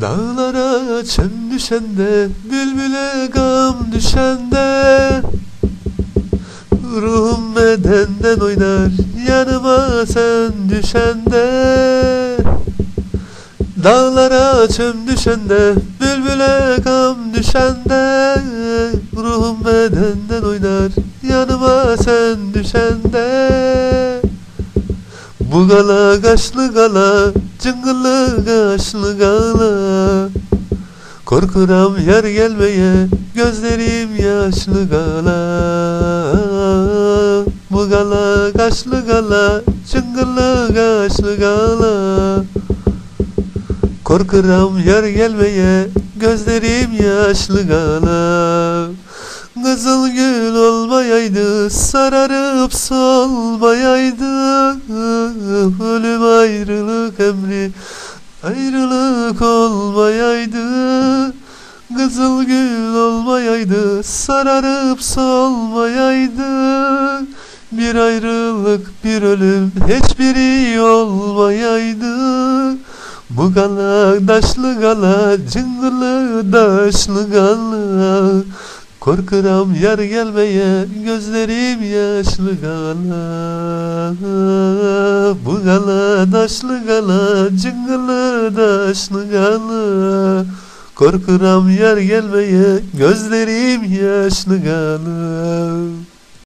Dağlara çöm düşende, bülbüle gam düşende. Ruhum bedenden oynar, yanıma sen düşende. Dağlara çöm düşende, bülbüle gam düşende. Ruhum bedenden oynar, bu gala kaşlı gala, cıngıllı kaşlı gala. Korkuram yar gelmeye, gözlerim yaşlı gala. Bu gala kaşlı gala, cıngıllı kaşlı gala. Korkuram yar gelmeye, gözlerim yaşlı gala. Kızıl gül olmayaydı, sararıp solmayaydı emri, ayrılık olmayaydı Kızıl gül olmayaydı, sararıp solmayaydı Bir ayrılık, bir ölüm, hiçbiri olmayaydı. Bu gala daşlı gala, cıngılı daşlı gala Korkuram yar gelmeye, gözlerim yaşlı gala. Bu gala daşlı gala, cıngılı daşlı gala. Korkuram yar gelmeye, gözlerim yaşlı gala